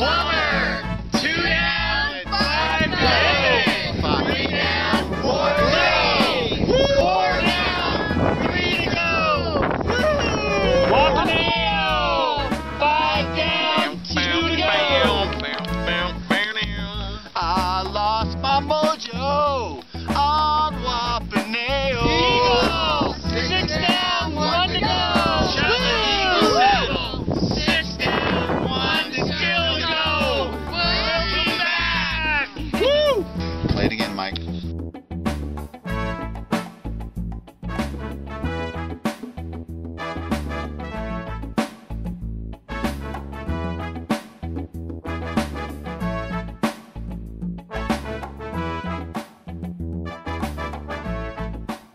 club.